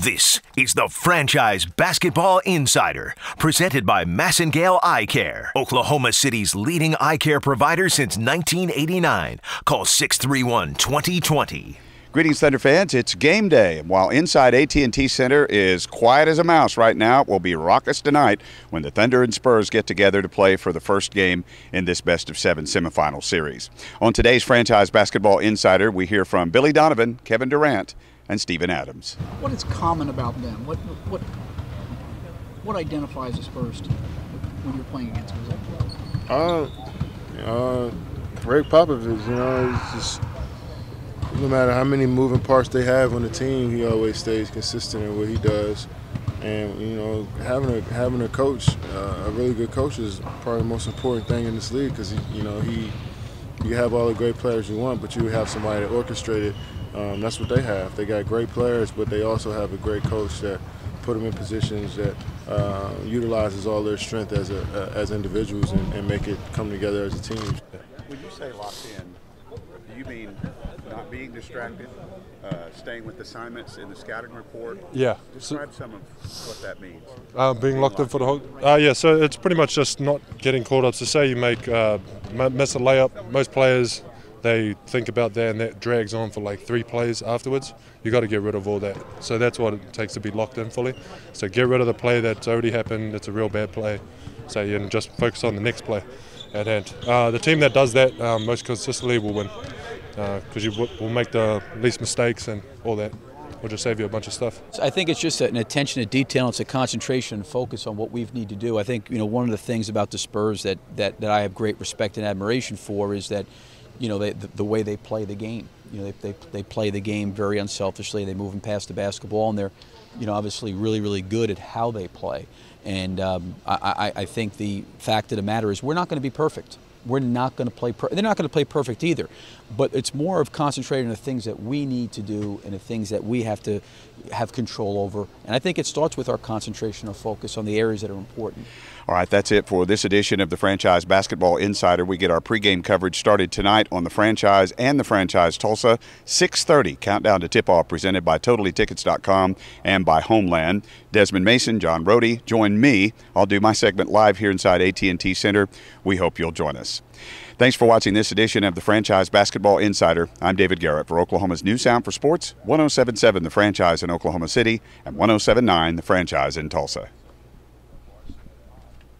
This is the Franchise Basketball Insider, presented by Massengale Eye Care, Oklahoma City's leading eye care provider since 1989. Call 631 2020. Greetings, Thunder fans. It's game day. While inside AT&T Center is quiet as a mouse right now, it will be raucous tonight when the Thunder and Spurs get together to play for the first game in this best of seven semifinal series. On today's Franchise Basketball Insider, we hear from Billy Donovan, Kevin Durant, and Steven Adams. What is common about them? What what what identifies us first when you're playing against them? Uh, uh, Gregg Popovich, you know, it's just no matter how many moving parts they have on the team, he always stays consistent in what he does. And you know, having a having a coach, uh, a really good coach, is probably the most important thing in this league because you know he, you have all the great players you want, but you have somebody to orchestrate it um, that's what they have. They got great players, but they also have a great coach that put them in positions that uh, utilizes all their strength as a, uh, as individuals and, and, make it come together as a team. When you say locked in, do you mean not being distracted, uh, staying with assignments in the scouting report? Yeah. Describe some of what that means. Uh, being, being locked, locked, in for the whole. Uh, yeah, so it's pretty much just not getting caught up. So say you make uh, miss a layup, most players they think about that and that drags on for like three plays afterwards. You've got to get rid of all that. So that's what it takes to be locked in fully. So get rid of the play that's already happened. It's a real bad play. So you know, just focus on the next play at hand. Uh, the team that does that um, most consistently will win because uh, you will make the least mistakes and all that will just save you a bunch of stuff. I think it's just an attention to detail. It's a concentration and focus on what we need to do. I think you know one of the things about the Spurs that that, that I have great respect and admiration for is that you know, they, the, the, way they play the game. You know, they, they, they play the game very unselfishly. They move and pass the basketball, and they're, you know, obviously really, really good at how they play. And um, I, I, I think the fact of the matter is we're not going to be perfect. We're not going to play. Per- they're not going to play perfect either, but it's more of concentrating on the things that we need to do and the things that we have to have control over. And I think it starts with our concentration or focus on the areas that are important. All right, that's it for this edition of the Franchise Basketball Insider. We get our pregame coverage started tonight on the franchise and the franchise Tulsa. 6:30 countdown to tip-off presented by TotallyTickets.com and by Homeland. Desmond Mason, John Rohde, join me. I'll do my segment live here inside AT&T Center. We hope you'll join us. Thanks for watching this edition of the Franchise Basketball Insider. I'm David Garrett for Oklahoma's new sound for sports, 1077 The Franchise in Oklahoma City and 1079 The Franchise in Tulsa.